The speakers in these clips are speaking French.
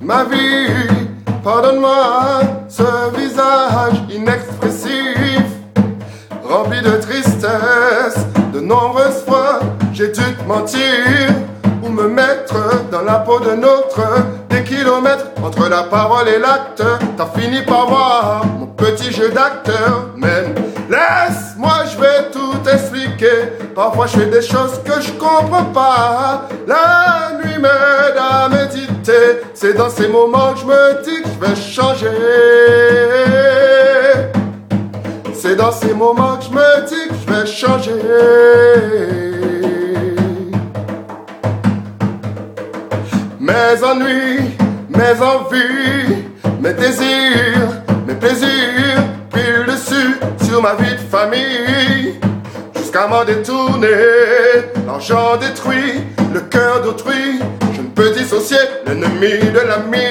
ma vie, pardonne-moi ce visage inexpressif, rempli de tristesse. De nombreuses fois, j'ai dû te mentir ou me mettre dans la peau de notre des kilomètres entre la parole et l'acte. T'as fini par voir mon petit jeu d'acteur, même. Laisse-moi, je vais tout expliquer. Parfois, je fais des choses que je comprends pas. La nuit méditer. C'est dans ces moments que je me dis que je vais changer. C'est dans ces moments que je me dis que je vais changer. Mes ennuis, mes envies, mes désirs, mes plaisirs pile dessus sur ma vie de famille. Jusqu'à m'en détourner, l'argent détruit, le cœur d'autrui. L'ennemi de l'ami.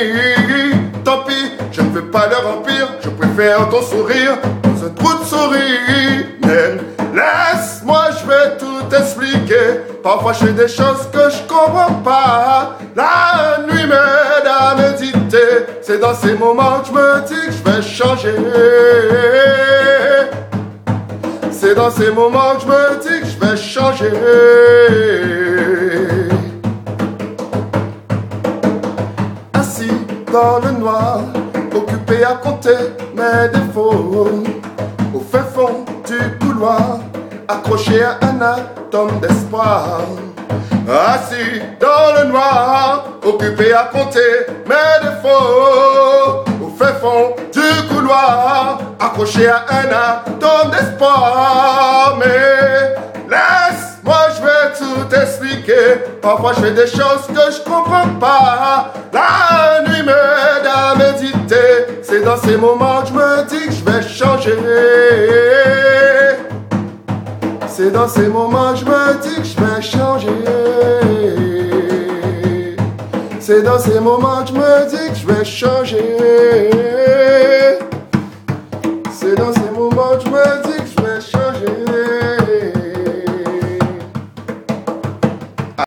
Tant pis, je ne veux pas leur empire, je préfère ton sourire dans un trou de souris. Laisse-moi, je vais tout expliquer. Parfois, je fais des choses que je comprends pas. La nuit m'aide à méditer. C'est dans ces moments que je me dis que je vais changer. C'est dans ces moments que je me dis que je vais changer. Dans le noir, occupé à compter mes défauts. Au fin fond du couloir, accroché à un atome d'espoir. Assis dans le noir, occupé à compter mes défauts. Au fin fond du couloir, accroché à un atome d'espoir. Mais laisse-moi, je vais tout expliquer. Parfois, je fais des choses que je comprends pas. Ces moments je me dis que je vais changer. C'est dans ces moments que je me dis que je vais changer. C'est dans ces moments que je me dis que je vais changer.